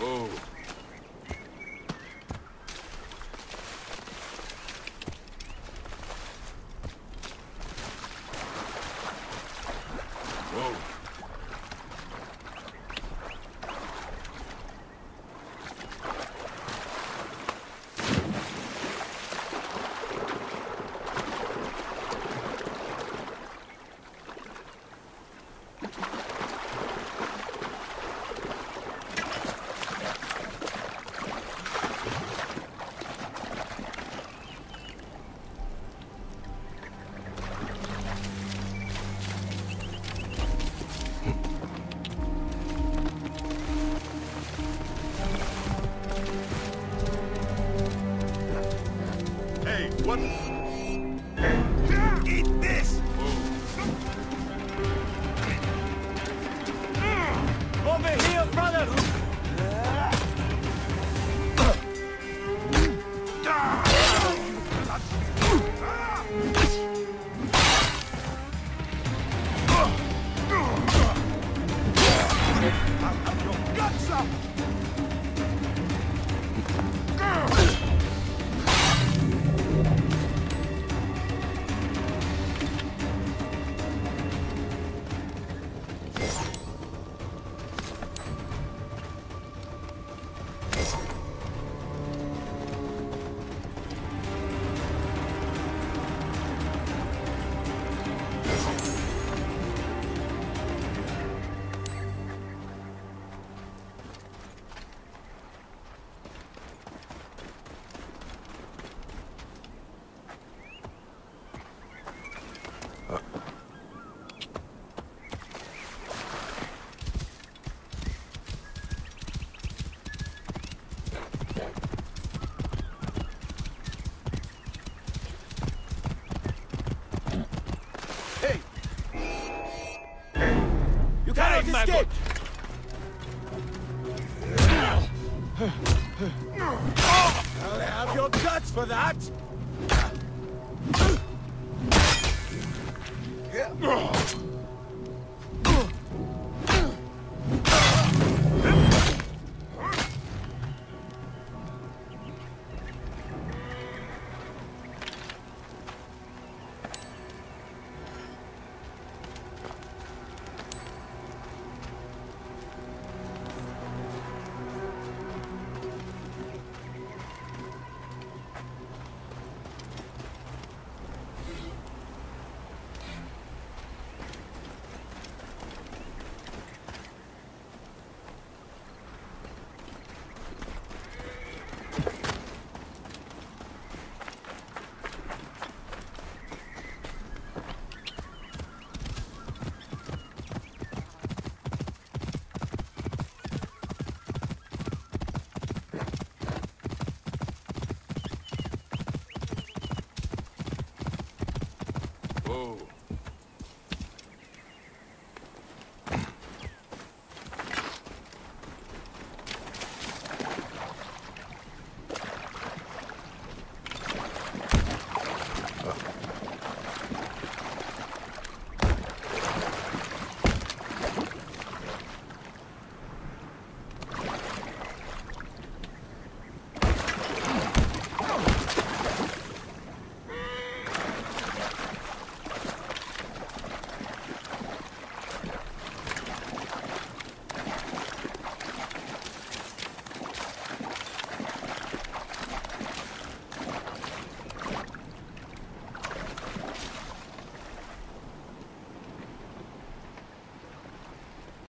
Whoa. Hey, what? Eat this! Over here, brother! Guts up! Hey, escape! I'll have your guts for that! Whoa.